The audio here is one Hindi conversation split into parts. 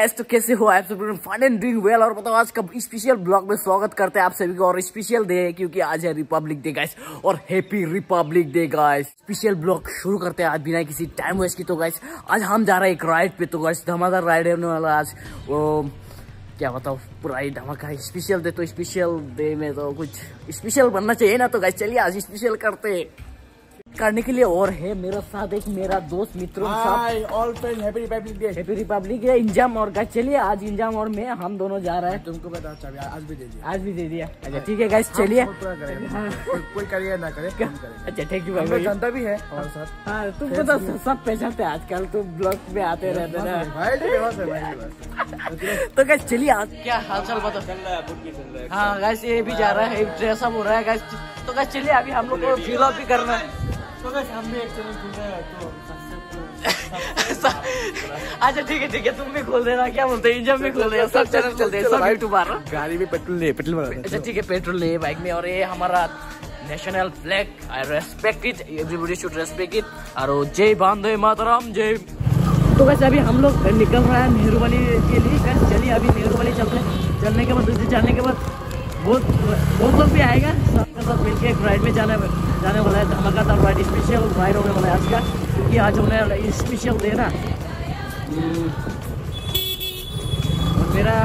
गाइस तो कैसे हो आप सब? फाइन एंड डूइंग वेल और बताओ, आज का स्पेशल ब्लॉग में स्वागत करते हैं आप सभी को और स्पेशल डे है क्योंकि आज है रिपब्लिक डे गाइस और happy republic day guys special blog शुरू करते हैं आज बिना किसी टाइम वेस्ट की तो गाइस आज हम जा रहे हैं एक राइड पे तो गाइस धमाकेदार राइड होने वाला आज। वो, क्या बताओ पूरा ही धमाका स्पेशल डे तो स्पेशल डे में तो कुछ स्पेशल बनना चाहिए ना तो गाइस चलिए आज स्पेशल करते हैं। करने के लिए और है। मेरा साथ एक मेरा दोस्त मित्रों hi all friend happy republic day happy republic है इंजाम और गाइस चलिए आज इंजाम और मैं हम दोनों जा रहे हैं। तुमको बता आज भी दे दिया। आज भी दे दिया। अच्छा ठीक है गाइस चलिए। पूरा करेंगे। कोई- करिए ना करे अच्छा थैंक यू भाई। जनता भी है और साथ हाँ तुमको तो सब पहचानते हैं आजकल तो ब्लॉग में आते रहते ना भाई फ़ेमस है भाई बस तो गाइस चलिए आज क्या हाल चाल बता चल रहा है। हाँ गाइस ये भी जा रहा है ड्रेस अप हो रहा है गाइस तो गाइस चलिए अभी हम लोग को फील अप भी करना है। तो हम भी एक तो अच्छा ठीक है ठीक है तुम भी खोल देना क्या बोलते हैं इंजम भी खोल देना सब चैनल खोल दे सब यूट्यूबर गाड़ी में पेट्रोल ले पेट्रोल भरा अच्छा ठीक है पेट्रोल ले बाइक में और ये हमारा national flag I respect it everybody should respect it और जय बांधे मातरम जय तो वैसे अभी हम लोग निकल रहे हैं नेहरू वाली के लिए। चलिए अभी नेहरू वाली चलते हैं। चलने के बाद उसे जाने के बाद बहुत बहुत लोग भी आएगा। सबके साथ मिलके एक राइड में जाने जाने वाला है धमाकेदार। राइड स्पेशल राइड होने वाला आज का क्योंकि आज वाला स्पेशल डे ना। हम्म, और मेरा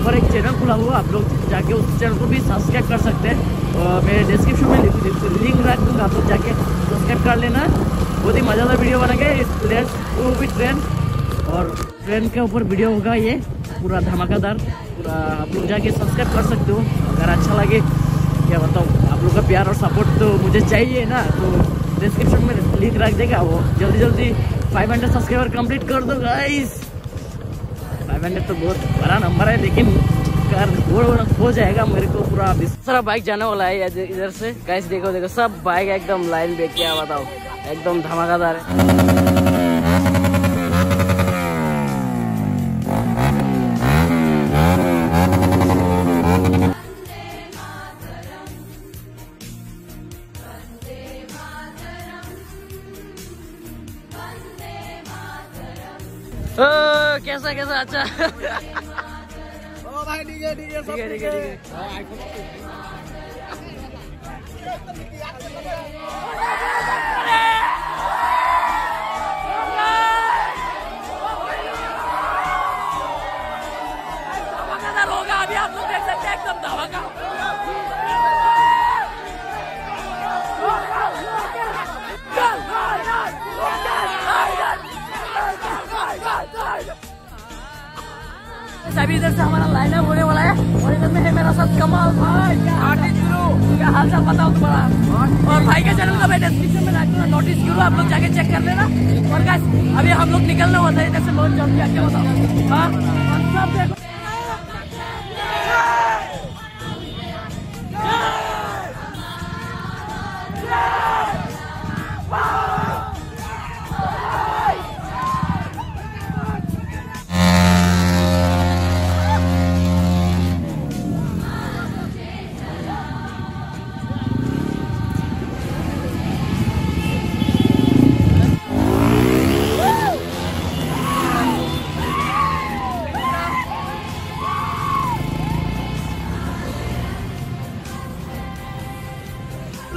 ऊपर एक चैनल खुला हुआ आप लोग जाके उस चैनल को भी सब्सक्राइब कर सकते हैं। और मेरे डिस्क्रिप्शन में लिंक- रख दूँगा आप लोग जाके सब्सक्राइब कर लेना। बहुत ही मज़ेदार वीडियो बनेंगे लेट्स गो विथ ट्रेन और ट्रेन के ऊपर वीडियो होगा ये पूरा धमाकेदार। पूरा आप लोग जाके सब्सक्राइब कर सकते हो। अगर अच्छा लगे क्या बताऊँ आप लोग का प्यार और सपोर्ट तो मुझे चाहिए ना तो डिस्क्रिप्शन में लिंक रख देगा वो। जल्दी जल्दी 500 सब्सक्राइबर कंप्लीट कर दो गाइस फाइव हंड्रेड तो बहुत बड़ा नंबर है लेकिन कर हो, हो जाएगा मेरे को पूरा सारा बाइक जाने वाला है इधर से। गाइस देखो देखो सब बाइक एकदम लाइन बेच के बताओ। एकदम धमाकेदार है। ओ, कैसा कैसा? अच्छा। ओ भाई ठीक है ठीक है ठीक है ठीक है। ठीक है। इधर लाइन होने वाला है। और इधर में है मेरा साथ कमाल भाई। क्या हाल चाल बताओ तुम्हारा? और भाई के चैनल का मैं डिस्क्रिप्शन में दूँगा नोटिस करूँ आप लोग जाके चेक कर लेना। और गाइस अभी हम लोग निकलने वाले हैं इधर से बहुत जल्दी आके बताओ। हाँ? सब देखो।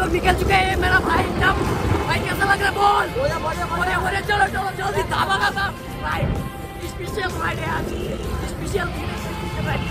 लोग निकल चुके हैं मेरा भाई जब भाई कैसा लग रहा है? बोल। बोले बोले चलो चलो जल्दी धामाका था भाई स्पेशल राइड है आज। Special ride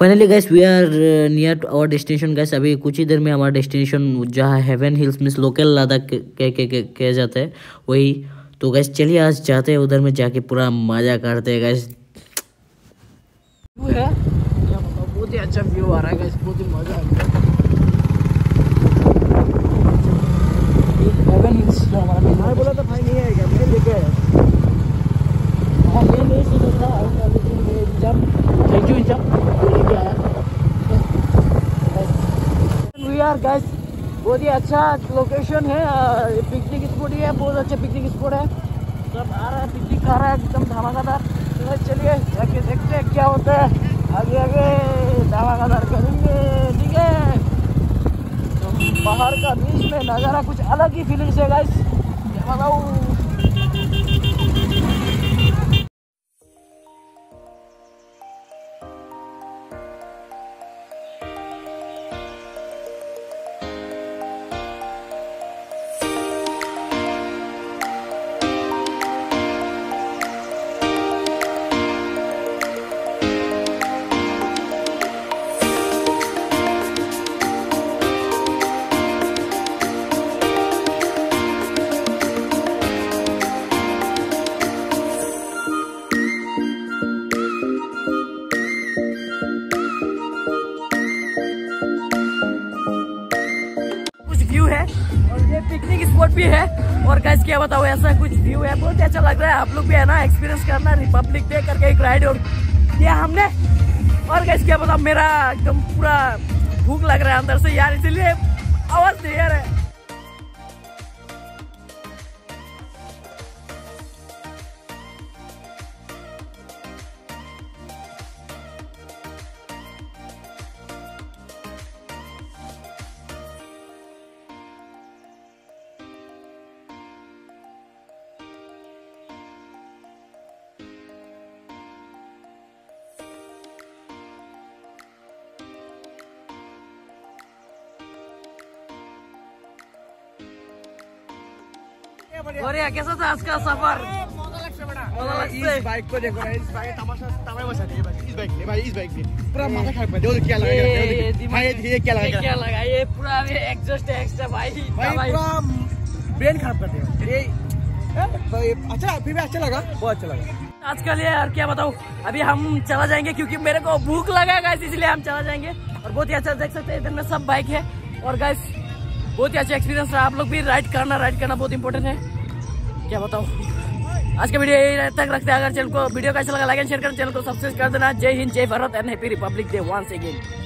finally guys we are near to our destination guys अभी कुछ ही देर में हमारा डेस्टिनेशन जहाँ heaven hills means local Ladakh के के के कह जाते हैं वही। तो गैस चलिए आज जाते हैं उधर में जाके पूरा मज़ा करते हैं गैस है। बहुत ही अच्छा व्यू आ रहा है गैस बहुत ही मज़ा आ रहा है। हेवन हिल्स जो हमारा बोला था भाई नहीं आएगा मैं लेके आया हाँ मैं नहीं सोच रहा था लेकिन ये जब थैंक यू जब लेके आया आर गैस बहुत ही अच्छा लोकेशन है पिकनिक स्पॉट ही है, बहुत अच्छा पिकनिक स्पॉट है। सब आ रहा है पिकनिक खा रहा है, एकदम धमाकेदार। तो चलिए, जाके देखते हैं क्या होता है। आगे आगे, धमाकेदार करेंगे ठीक है? तो पहाड़ का बीच में नज़ारा कुछ अलग ही फीलिंग्स है गाइस क्या बताऊँ क्या बताओ ऐसा कुछ व्यू है। बहुत अच्छा लग रहा है। आप लोग भी है ना एक्सपीरियंस करना रिपब्लिक डे करके एक राइड और किया हमने। और कैसे क्या बताओ मेरा एकदम पूरा भूख लग रहा है अंदर से यार, इसीलिए आवाज़ नहीं आ रहा है। और ये कैसा था आज का सफ़र? इस बाइक को देखो ना, इस बाइक तमाशा तमाशा बसा दिया इस बाइक ने भाई इस बाइक ने पूरा माथा खराब कर देखो क्या लगा ये- ये क्या ये लगा क्या लगा ये पूरा एग्जॉस्ट एक्स्ट्रा भाई भाई भाई? पूरा ब्रेन खराब कर दिया। ये अच्छा फिर भी अच्छा लगा? बहुत अच्छा लगा। आज का लिए यार क्या बताऊँ? अभी हम चला जाएँगे क्योंकि मेरे को भूख लगा गाइस इसलिए हम चला जाएँगे। और बहुत ही अच्छा देख सकते हैं इधर में सब बाइक है। और गाइस बहुत ही अच्छा एक्सपीरियंस रहा। आप लोग भी राइड करना राइड करना बहुत इंपॉर्टेंट है। क्या बताओ आज का वीडियो यही तक रखते हैं। अगर चैनल को वीडियो का अच्छा लगा लाइक एंड शेयर करना। चैनल को सब्सक्राइब कर देना जय हिंद, जय Bharat and happy republic day once again